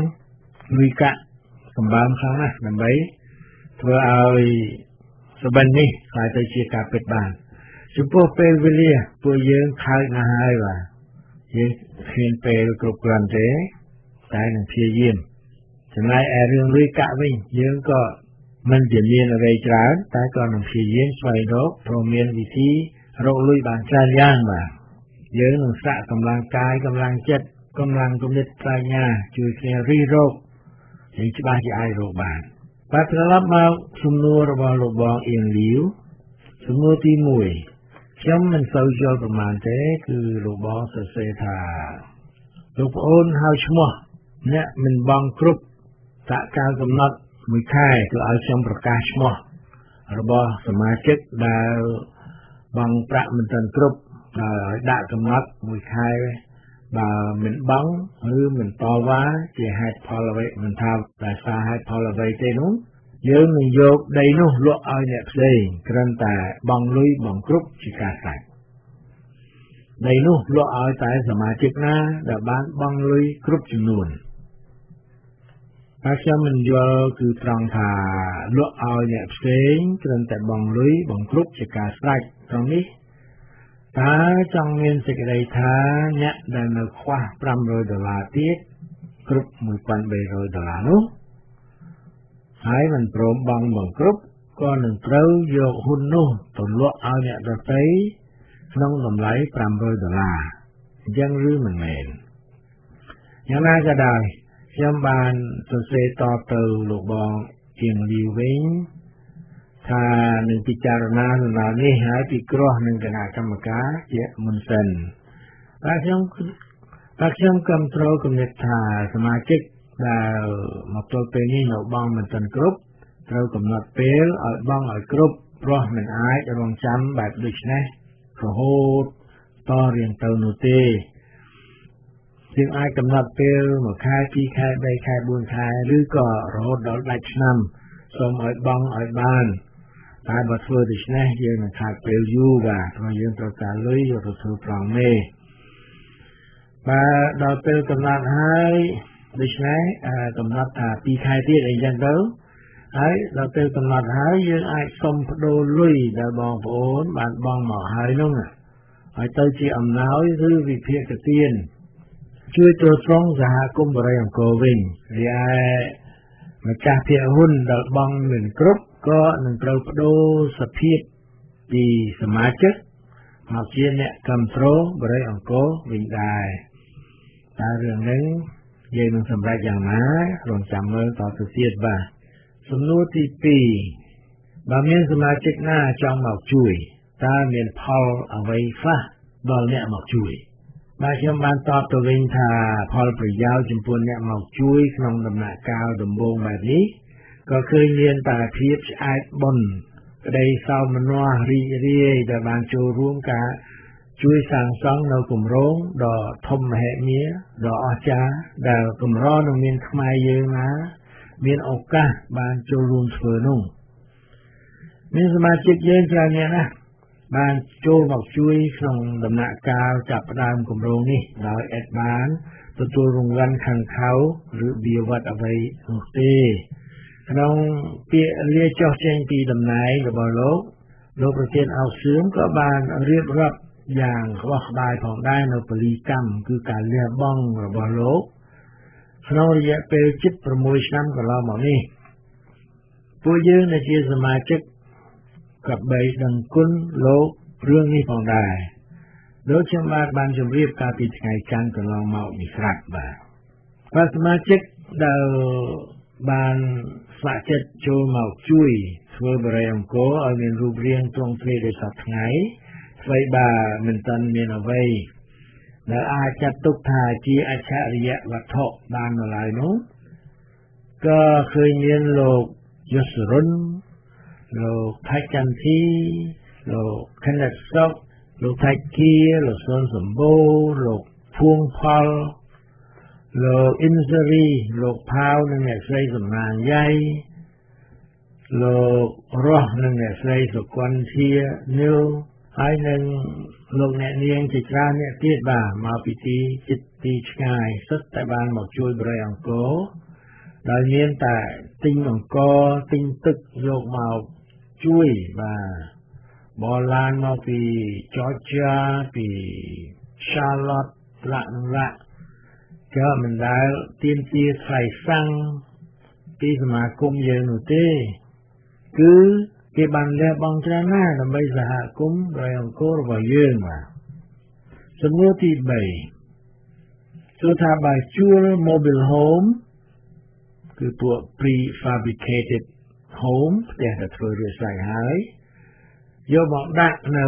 លុយកាក់សម្បើមខ្លាំងណាស់ដើម្បីធ្វើឲ្យសបិននេះខ្លាយទៅជាការពិតបានចំពោះពេលវេលាពួកយើងខើចណាស់ហើយបាទយើងគ្មានពេលគ្រប់គ្រាន់ទេតែនឹងព្យាយាម ចំណែកឯរឿងលុយកាក់វិញយើងក៏មិនជាមានអ្វីច្រើនតែក៏នឹងព្យាយាមស្វែងរកព្រមមានវិធីរកលុយបានច្រើនយ៉ាងបាទយើងនឹងសាក់កម្លាំងកាយកម្លាំងចិត្តកម្លាំងគំនិតប្រាជ្ញាជួយគ្នារិះរកយើងច្បាស់ជាអាចរកបានបាទត្រឡប់មកសំណួររបស់លោកបងអៀងលាវសំណួរទី1ខ្ញុំមិនសូវយល់ប្រមាណទេគឺលោកបងសរសេរថាលោកប្អូនហៅឈ្មោះអ្នកមិនបងគ្រប់ ដាក់កាលកំណត់មួយខែគឺឲ្យខ្ញុំប្រកាសឈ្មោះរបស់សមាជិកដែលបងប្រាក់មិនទាន់គ្រប់ហើយដាក់កំណត់មួយខែបើមិនបងឬមិនតវ៉ាជាហេតុផលអ្វីមិនថាដោយសារហេតុផលអ្វីទេនោះយើងនឹងយកដីនោះលក់ឲ្យអ្នកផ្សេងគ្រាន់តែបងលុយបងគ្រប់ជាការស្រេចដីនោះលក់ឲ្យតែសមាជិកណាដែលបានបងលុយគ្រប់ចំនួន ហើយខ្ញុំមិនយល់គឺត្រង់ថាលក់ឲ្យអ្នកផ្សេងគ្រាន់តែបងលុយបងគ្រប់ជាការស្រេចត្រង់នេះតើចង់មានសេចក្តីថាអ្នកដែលនៅខ្វះ500ដុល្លារទៀតគ្រប់1300ដុល្លារនោះហើយមិនព្រមបង់បង្គ្រប់ក៏នឹងត្រូវយកហ៊ុននោះទៅលក់ឲ្យអ្នកដទៃក្នុងតម្លៃ500ដុល្លារអញ្ចឹងឬមិនមែនយ៉ាងណាក៏ដោយ ខ្ញុំបានសរសេរតទៅលោកបងជាងលីវិញថានឹងពិចារណាដំណើរនេះហើយពិគ្រោះនឹងគណៈកម្មការជាមុនសិនតែខ្ញុំតែខ្ញុំគ្រប់គ្រងគំនិតថាសមាជិកដែលមកទល់ពេលនេះនៅបងមិនទាន់គ្រប់ត្រូវកំណត់ពេលឲ្យបងឲ្យគ្រប់ព្រោះមិនអាចរងចាំបែបដូចនេះរហូតតរៀងទៅនោះទេ យើងអាចកំណត់ពេល1ខែ2ខែ3ខែ4ខែឬក៏រហូតដល់ដាច់ឆ្នាំសូមឲ្យបងឲ្យបានតែបើធ្វើដូច្នេះយើងនឹងខាតពេលយូរបាទព្រោះយើងត្រូវការលុយយកទៅធ្វើប្រងមេបាទដល់ពេលកំណត់ហើយដូច្នេះកំណត់ថា2ខែទៀតអីចឹងទៅហើយដល់ពេលកំណត់ហើយយើងអាចសុំបដូរលុយដែលបងប្អូនបានបងមកហើយនោះហើយទៅជាអំណោយឬវិភាគទាន ជួយទ្រទ្រង់សហគមន៍បរិយអង្គរវិញរីឯម្ចាស់ភាគហ៊ុនដែលបងមិនគ្រប់ក៏នឹងត្រូវបដូរសភាពពីសមាជិកមកជាអ្នកគ្រប់គ្រងបរិយអង្គរវិញដែរតែរឿងនេះយើងនឹងសម្រេចយ៉ាងណារងចាំមើលតទៅទៀតបាទសំណួរទី2បើមានសមាជិកណាចង់មកជួយតើមានផលអ្វីខ្លះដល់អ្នកមកជួយ បាទខ្ញុំបានតបទៅវិញថាផលប្រយោជន៍ចំពោះអ្នកមកជួយក្នុងដំណាក់កាលដំបូងបែបនេះក៏ឃើញមានតែភាពឆ្អែតបុណ្យក្តីសោមនស្សរីករាយដែលបានចូលរួមការជួយសាងសង់នៅគម្រោងដ៏ធំមហិមាដ៏អស្ចារ្យដែលកម្រនឹងមានខ្មែរយើងណាមានឱកាសបានចូលរួមធ្វើនោះមានសមាជិកយើងច្រើនអ្នកណាស់ បានចូលមកជួយក្នុងដំណាក់កាលចាប់ផ្ដើមគម្រោងនេះដោយអេតបានទទួលរង្វាន់ខាងខៅឬបៀវត្តអ្វីនោះទេក្នុងពាក្យលាចុះចេញពីតំណែងរបស់លោកលោកប្រធានអោសឿមក៏បានរៀបរាប់យ៉ាងក្បោះក្បាយផងដែរនៅពលីកម្មគឺការលះបង់របស់លោកក្នុងរយៈពេលជិត6ឆ្នាំកន្លងមកនេះពួកយើងដែលជាសមាជិក ក៏បីដឹងគុណលោករឿងនេះផងដែរដូចខ្ញុំបាទបានជម្រាបកាលពីថ្ងៃច័ន្ទកន្លងមកនេះស្រាប់បាទបាទសមាជិកដែលបានស្ម័គ្រចិត្តចូលមកជួយធ្វើបរិយអង្គរឲ្យមានរូបរាងទ្រង់ទ្រាយដោយសពថ្ងៃស្បីបើមិនទាន់មានអ្វីដែលអាចចាត់ទុកថាជាអច្ឆរិយវត្ថុបាននៅឡើយនោះក៏ឃើញមានលោកយសរុន លោកថៃចន្ទធីលោកខណ្ឌសុកលោកថៃគៀលោកសុនសម្បូរលោកភួងផលលោកអ៊ីនសេរីលោកផាវនិងអ្នកស្រីសំណាងយ៉ៃលោករស់និងអ្នកស្រីសុគន្ធានិលហើយនឹងលោកអ្នកនាងជាច្រើនអ្នកទៀតបាទមកពីទីចិត្តទីឆ្ងាយសុទ្ធតែបានមកជួយបរិយអង្គរដោយមានតែទិញអង្គរទិញទឹកយកមក ជួយបាទបលឡានមកពី Georgia ពី Charlotte ឡាក់នឹងឡាក់ក៏មិនដែលទៀមទាថ្លៃសាំងពីសមាគមយើងនោះទេ គឺគេបានលះបង់ច្រើនណាស់ដើម្បីសហគមន៍ដោយអង្គររបស់យើងបាទសំណួរទី3គឺថាបើជួល mobile home គឺពួក prefabricated home ផ្ទះដែលធ្វើរួចស្រេចហើយយកមកដាក់នៅ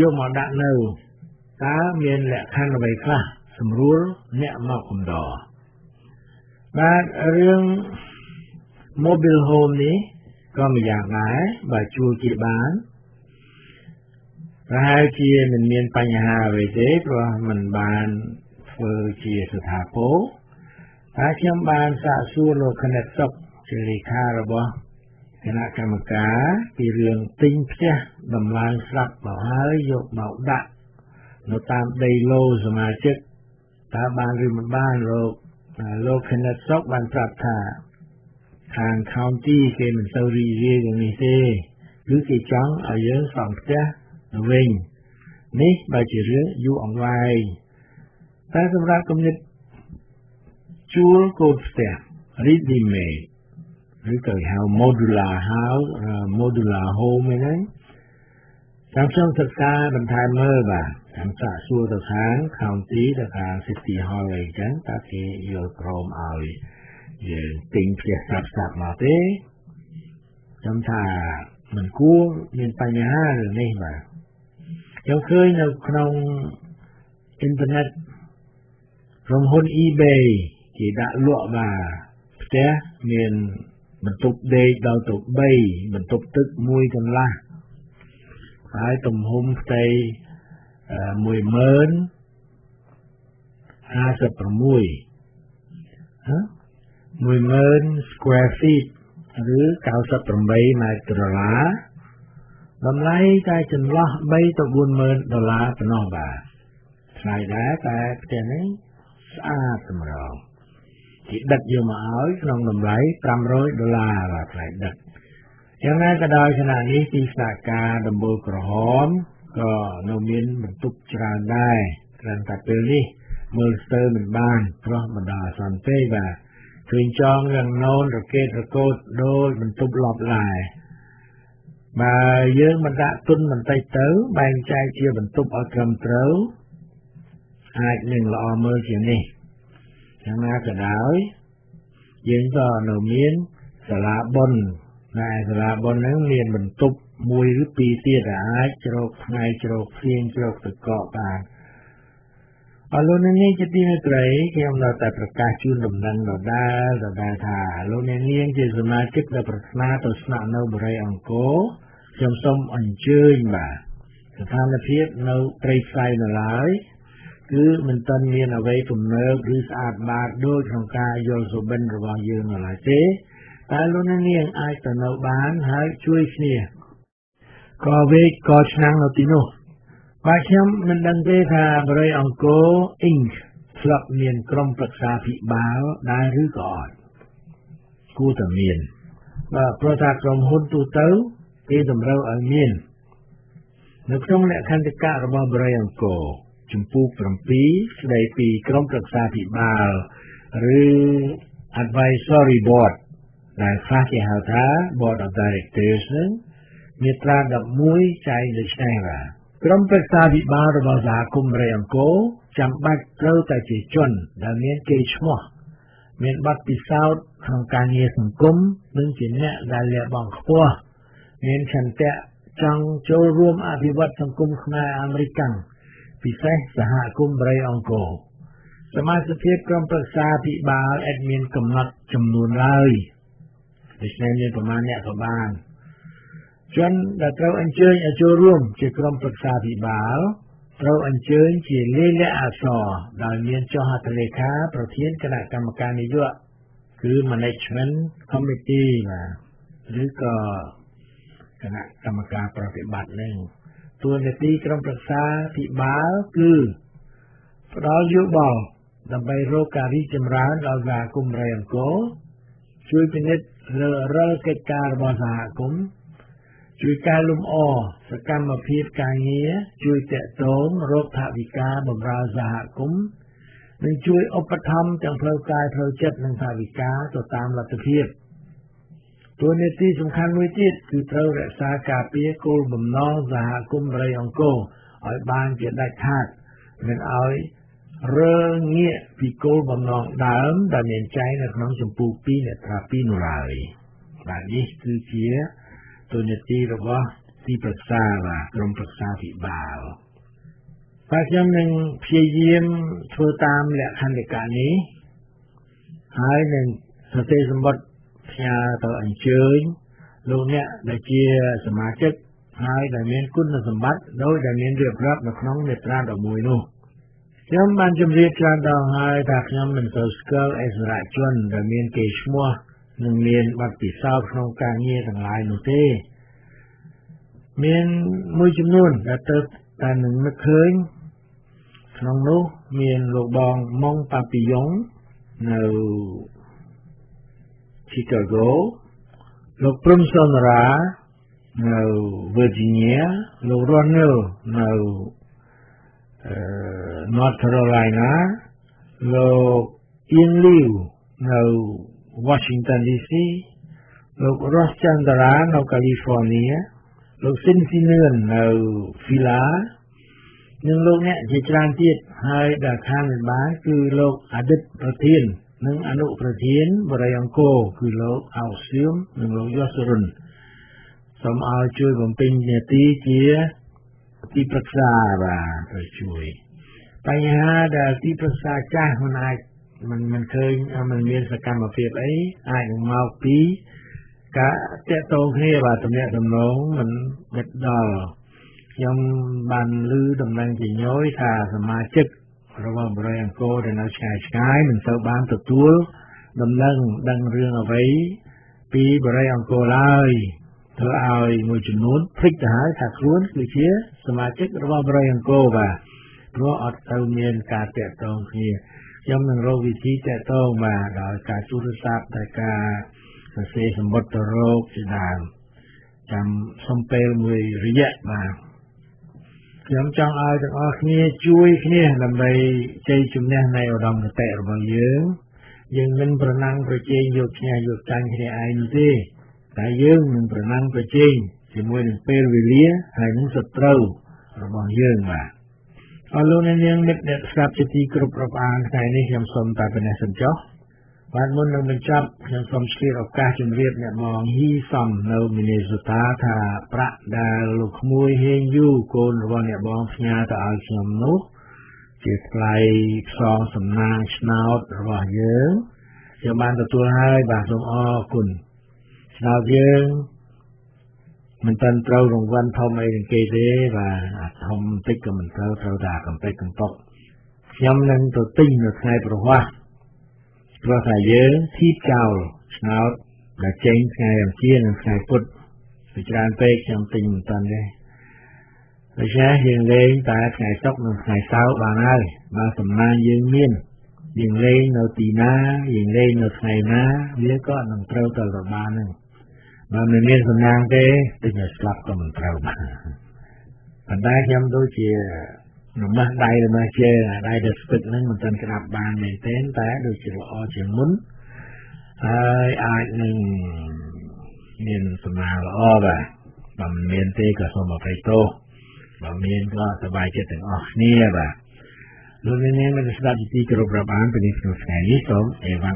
យកមកដាក់នៅតើមានលក្ខខណ្ឌអ្វីខ្លះស្រួលអ្នកមកកំដរបាទរឿង mobile home នេះក៏ម្យ៉ាងដែរបើជួលគេបានប្រហែលជាមិនមានបញ្ហាអ្វីទេព្រោះมันបានធ្វើជាស្ថាពរហើយខ្ញុំបានសាកសួរលោកគណៈសុកជាលេខារបស់ គណៈកម្មការពីរឿងទិញផ្ទះដំឡើងស្រាប់មកហើយយកមកដាក់នៅតាមដីឡូសមាជិកតើបានឬមិនបានលោកលោកគណៈសុកបានប្រាប់ថាខាង county គេមិនសូវរីករាយនឹងនេះទេគឺគេចង់ឲ្យយើងសង់ផ្ទះទៅវិញនេះបើជារឿងយូរអង្វែងតែសម្រាប់គំនិតជួលកូនផ្ទះ ready made ឬក៏ហៅ modular house modular home ហ្នឹងតាមខ្ញុំសិក្សាបន្ថែមមើលបាទតាមសាកសួរទៅខាង county ទៅខាង city hall អីចឹងតើគេយល់ព្រមឲ្យយើងទិញផ្ទះស្រាប់ស្រាប់មកទេខ្ញុំថាមិនគួរមានបញ្ហារឿងនេះបាទខ្ញុំឃើញនៅក្នុងអ៊ីនធឺណិតក្រុមហ៊ុន eBay គេដាក់លក់បាទផ្ទះមាន បន្ទប់ដេកដល់ទៅ3បន្ទប់ទឹក1កន្លះហើយទំហំផ្ទៃ10000 56ហ៎10000 square feet ឬ98ម៉ែត្រដុល្លារតម្លៃតែចន្លោះ3ទៅ40000ដុល្លារប៉ុណ្ណោះបាទថ្លៃដែរតែផ្ទះនេះស្អាតសម្រង គេដឹកយកមកឲ្យក្នុងតម្លៃ500ដុល្លារបាទថ្លៃដឹកយ៉ាងណាក៏ដោយខណៈនេះទីស្នាក់ការដំបូលក្រហមក៏នៅមានបន្ទុកច្រើនដែរគ្រាន់តែពេលនេះមើលស្ទើរមិនបានព្រោះបណ្ដាអសន្នទេបាទឃើញចងយ៉ាងណូនរកេតរកូតដូចបន្ទប់លប់ឡាយបើយើងមិនដាក់ទុនបន្តិចទៅបែងចែកជាបន្ទប់ឲ្យត្រឹមត្រូវអាចនឹងល្អមើលជាងនេះ យ៉ាងណាក៏ដោយយើងក៏នៅមានសាលាបុណ្យតែសាលាបុណ្យហ្នឹងមានបន្ទប់មួយឬពីរទៀតអាចជ្រោកថ្ងៃជ្រោកភ្លៀងជ្រោកទឹកកកបានអរលោកអ្នកនាងជាទីមេត្រីខ្ញុំនៅតែប្រកាសជូនដំណឹងដដែលដដែលថាលោកអ្នកនាងជាសមាជិកដែលប្រាថ្នាទៅស្នាក់នៅបរិយាអង្គរខ្ញុំសូមអញ្ជើញបាទស្ថានភាពនៅព្រៃផ្សៃនៅឡើយ គឺមិនទាន់មានអ្វីទំនើបឬស្អាតបាតដូចក្នុងការយល់សុបិនរបស់យើងនៅឡើយទេតែលោកអ្នកនាងអាចទៅនៅបានហើយជួយគ្នាក៏វេកក៏ឆ្នាំងនៅទីនោះបាទខ្ញុំមិនដឹងទេថាបរិយអង្គរ Inc ធ្លាប់មានក្រុមប្រឹក្សាភិបាលដែរឬក៏អត់គួរតែមានបាទព្រោះថាក្រុមហ៊ុនទូទៅគេតម្រូវឲ្យមាន នៅក្នុងលក្ខន្តិកៈរបស់បរិយអង្គរ ជំពូក7ស្ដីពីក្រុមប្រឹក្សាភិបាលឬ advisory board ដែលខ្លះគេហៅថា board of directors នឹងមាត្រា11ចែងដូចនេះបាទក្រុមប្រឹក្សាវិបាលរបស់សហគមន៍រៃអង្គរចាំបាច់ត្រូវតែជាជនដែលមានកេរ្តិ៍ឈ្មោះមានបទពិសោធន៍ក្នុងការងារសង្គមនិងជាអ្នកដែលលះបង់ខ្ពស់មានឆន្ទៈចង់ចូលរួមអភិវឌ្ឍសង្គមខ្មែរអាមេរិក ពិសេសសហគមន៍រៃអង្គរសមាជិកភាពក្រុមប្រឹក្សាពិបាលអត់មានកំណត់ចំនួនឡើយដូច្នេះមានប្រមាណអ្នកក៏បានជនដែលត្រូវអញ្ជើញឲ្យចូលរួមជាក្រុមប្រឹក្សាពិបាលត្រូវអញ្ជើញជាលេខលក្ខអក្សរដោយមានចុះហត្ថលេខាប្រធានគណៈកម្មការនយោបាយគឺ management committee បាទឬក៏គណៈកម្មការប្រតិបត្តិនឹង តួនាទីក្រុមប្រឹក្សាភិបាលគឺផ្ដល់យោបល់ដើម្បីរកការរីកចម្រើនដល់សហគមន៍រៃអង្គរជួយពិនិត្យលើរាល់កិច្ចការរបស់សហគមន៍ជួយកែលម្អសកម្មភាពការងារជួយតេតងរកថវិកាបម្រើសហគមន៍និងជួយឧបត្ថម្ភទាំងផ្លូវកាយផ្លូវចិត្តនិងថវិកាទៅតាមលទ្ធភាព តួនាទីសំខាន់មួយទៀតគឺត្រូវរក្សាការពារគោលបំណងសហគមន៍រៃអង្គរឲ្យបានជាដាច់ខាតមិនឲ្យរើងាកពីគោលបំណងដើមដែលមានចែងនៅក្នុងចម្ពោះ2អ្នកត្រា2នោះឡើយបាទនេះគឺជាទូនាទីរបស់ទីប្រឹក្សាបាទក្រុមប្រឹក្សាពិបាលបាទខ្ញុំនឹងព្យាយាមធ្វើតាមលក្ខន្តិកៈនេះហើយនឹងសរសេរសម្បត្តិ ផ្ញើទៅអញ្ជើញលោកអ្នកដែលជាសមាជិកហើយដែលមានគុណសម្បត្តិដោយដែលមានរៀបរាប់នៅក្នុងមាត្រា11នោះខ្ញុំបានជម្រាបច្រើនដងហើយថាខ្ញុំមិនសូវស្គាល់អិសរាជជនដែលមានកេរ្តិ៍ឈ្មោះនិងមានបទពិសោធន៍ក្នុងការងារទាំងឡាយនោះទេ មានមួយចំនួនដែលទៅតែនឹងនឹកឃើញក្នុងនោះមានលោកបងម៉ុងប៉ាពីយ៉ុងនៅ Chicago លោកព្រំសុនរានៅ Virginia លោករស់នៅនៅ North Carolina លោកអៀងលីវនៅ Washington DC លោករស់ចន្ទរានៅ California លោកស៊ីនស៊ីនឿននៅ Villa និងលោកអ្នកជាច្រើនទៀតហើយដែលខាងនេះបានគឺលោកអតីតប្រធាន និងអនុប្រធានបរិយអង្គរគឺលោកអោសៀមនិងលោកយសរុនសូមឲ្យជួយបំពេញនាទីជាទីប្រឹក្សាបាទទៅជួយបញ្ហាដែលទីប្រឹក្សាចាស់មិនអាចមិនមិនឃើញមិនមានសកម្មភាពអីអាចនឹងមកពីការតាក់ទងគ្នាបាទតំណែងតំណងមិនបិទដល់ខ្ញុំបានឮតំណែងជាញយថាសមាជិក របស់បរិយអង្គរដែលនៅឆ្ងាយឆ្ងាយមិនសូវបានទទួលដំណឹងដឹងរឿងអ្វីពីបរិយអង្គរឡើយធ្វើឲ្យមួយចំនួនភ្លេចទៅហើយថាខ្លួនគឺជាសមាជិករបស់បរិយអង្គរបាទព្រោះអត់ទៅមានការតាក់ទងគ្នាខ្ញុំនឹងរកវិធីតាក់ទងបាទដោយការទូរស័ព្ទដោយការសរសេរសម្បត្តិទៅរកជាដើមចាំសំពេលមួយរយៈបាទ ខ្ញុំចង់ឲ្យទាំងអស់គ្នាជួយគ្នាដើម្បីជ័យជំនះនៃឧត្តមគតិរបស់យើងយើងមិនប្រណាំងប្រជែងយកឈ្នះយកចាញ់គ្នាឯងនោះទេតែយើងនឹងប្រណាំងប្រជែងជាមួយនឹងពេលវេលាហើយនឹងសត្រូវរបស់យើងបាទអរលោកអ្នកនាងមិត្តអ្នកស្ដាប់ជាទីគោរពរាប់អានថ្ងៃនេះខ្ញុំសូមតែប៉ុណ្ណេះសិនចុះ បាទមុននឹងបញ្ចប់ខ្ញុំសូមឆ្លៀតឱកាសជម្រាបអ្នកបងហ៊ីសំនៅមីនេសូតាថាប្រាក់ដែលលោកក្មួយហេងយូកូនរបស់អ្នកបងផ្ញើទៅឲ្យខ្ញុំនោះជាថ្លៃផ្សងសំណាងឆ្នោតរបស់យើងខ្ញុំបានទទួលហើយបាទសូមអរគុណឆ្នោតយើងមិនតាន់ត្រូវរង្វាន់ធំអីនឹងគេទេបាទអាធំតិចក៏មិនត្រូវត្រូវតែកំពេចកំប៉ុកខ្ញុំនឹងទៅទិញនៅថ្ងៃប្រវត្តិ ព្រោះថាយើងធីបចោលឆ្នោតដែលចេញថ្ងៃអង្គារនិងថ្ងៃពុធពីច្រើនពេកខ្ញុំទិញមិនតាន់ទេដូច្នេះយើងលេងតែថ្ងៃសុក្រនិងថ្ងៃសៅរ៍បានហើយបើសំណាងយើងមានយើងលេងនៅទីណាយើងលេងនៅថ្ងៃណាវាក៏នឹងត្រូវទៅរបានហ្នឹងបើមិនមានសំណាងទេទិញឲ្យស្លាប់ក៏មិនត្រូវបានប៉ុន្តែខ្ញុំដូចជា រមាស់ដៃរមាស់ជើងអាដៃដែលស្ពឹកហ្នឹងមិនទាន់ក្តាប់បានមែនទេតែដូចជាល្អជាងមុនហើយអាចនឹងមានសំណាងល្អបាទបើមិនមានទេក៏សូមអភ័យទោសបើមានក៏សប្បាយចិត្តទាំងអស់គ្នាបាទលោកអ្នកនាងមានស្ដាប់ទីគោរពរាប់អានពីនេះក្នុងថ្ងៃនេះសូមអេវ៉ា